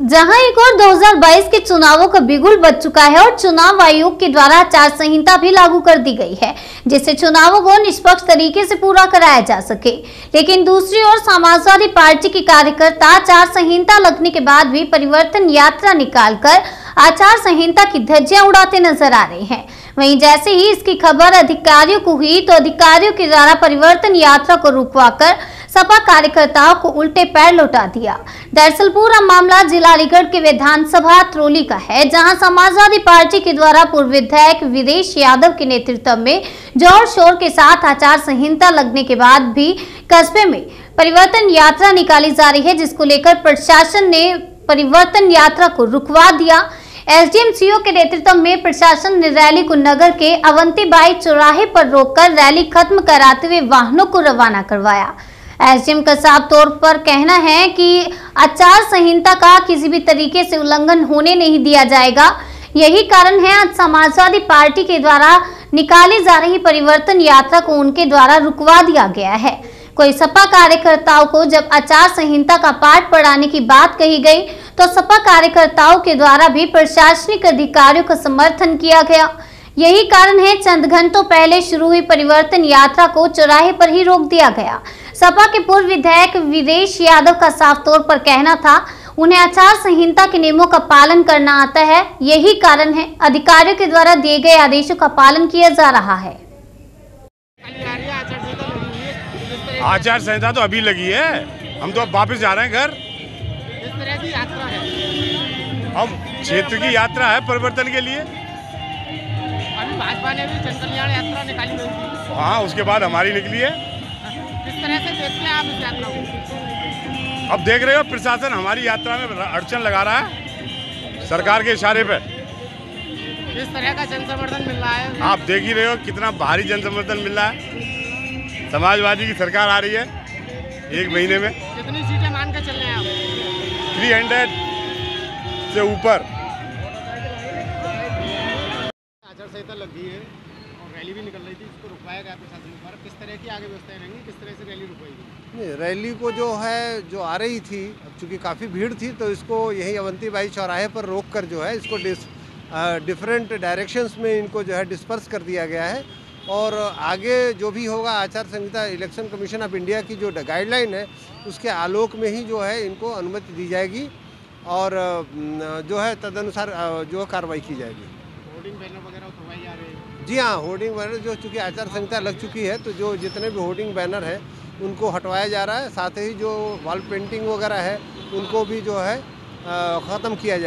जहाँ एक और 2022 के चुनावों का बिगुल बच चुका है और चुनाव आयोग के द्वारा आचार संहिता भी लागू कर दी गई है, जिससे चुनावों को निष्पक्ष तरीके से पूरा कराया जा सके। लेकिन दूसरी ओर समाजवादी पार्टी के कार्यकर्ता आचार संहिता लगने के बाद भी परिवर्तन यात्रा निकालकर आचार संहिता की धज्जियाँ उड़ाते नज़र आ रहे हैं। वहीं जैसे ही इसकी खबर अधिकारियों को हुई तो अधिकारियों के द्वारा परिवर्तन यात्रा को रुकवाकर सपा कार्यकर्ताओं को उल्टे पैर लौटा दिया। दरअसल पूरा मामला जिला अलीगढ़ के विधानसभा त्रोली का है, जहाँ समाजवादी पार्टी के द्वारा पूर्व विधायक विदेश यादव के नेतृत्व में ज़ोर शोर के साथ आचार संहिता लगने के बाद भी कस्बे में परिवर्तन यात्रा निकाली जा रही है, जिसको लेकर प्रशासन ने परिवर्तन यात्रा को रुकवा दिया। एसडीएम सीओ के नेतृत्व में प्रशासन ने रैली को नगर के अवंतीबाई चौराहे पर रोककर रैली खत्म कराते हुए वाहनों को रवाना करवाया। एसडीएम का साफ़ तौर पर कहना है कि आचार संहिता का किसी भी तरीके से उल्लंघन होने नहीं दिया जाएगा। यही कारण है, आज समाजवादी पार्टी के द्वारा निकाली जा रही परिवर्तन यात्रा को उनके द्वारा रुकवा दिया गया है। कोई सपा कार्यकर्ताओं को जब आचार संहिता का पाठ पढ़ाने की बात कही गई तो सपा कार्यकर्ताओं के द्वारा भी प्रशासनिक अधिकारियों का समर्थन किया गया। यही कारण है, चंद घंटों पहले शुरू हुई परिवर्तन यात्रा को चौराहे पर ही रोक दिया गया। सपा के पूर्व विधायक विदेश यादव का साफ़ तौर पर कहना था उन्हें आचार संहिता के नियमों का पालन करना आता है। यही कारण है अधिकारियों के द्वारा दिए गए आदेशों का पालन किया जा रहा है। आचार संहिता तो अभी लगी है। हम तो अब वापस जा रहे हैं घर। है। हम क्षेत्र की यात्रा है परिवर्तन के लिए। भाजपा ने भी जन कल्याण यात्रा निकाली हाँ उसके बाद हमारी निकली है। किस तरह से देखते हैं आप इस यात्रा को? अब देख रहे हो प्रशासन हमारी यात्रा में अड़चन लगा रहा है सरकार के इशारे पे। किस तरह का जन समर्थन मिल रहा है। आप देख ही रहे हो कितना भारी जन समर्थन मिल रहा है। समाजवादी की सरकार आ रही है एक महीने में। कितनी सीटें मान के चल रहे हैं आप? थ्री हंड्रेड से ऊपर। आचार संहिता लग गई है। रैली भी निकल रही थी इसको रुकवाया गया प्रशासन द्वारा। किस तरह की आगे व्यवस्थाएँ रहेंगी? किस तरह से रैली रुकवाएगी नहीं रैली को जो है जो आ रही थी अब चूँकि काफ़ी भीड़ थी तो इसको यही अवंती बाई चौराहे पर रोक कर जो है इसको डिस डिफरेंट डायरेक्शंस में इनको जो है डिस्पर्स कर दिया गया है। और आगे जो भी होगा आचार संहिता इलेक्शन कमीशन ऑफ़ इंडिया की जो गाइडलाइन है उसके आलोक में ही जो है इनको अनुमति दी जाएगी। और जो है तदनुसार जो कार्रवाई की जाएगी। जा हाँ होर्डिंग बैनर जो चूँकि आचार संहिता लग चुकी है तो जो जितने भी होर्डिंग बैनर हैं, उनको हटवाया जा रहा है। साथ ही जो वॉल पेंटिंग वगैरह है, उनको भी जो है ख़त्म किया जाए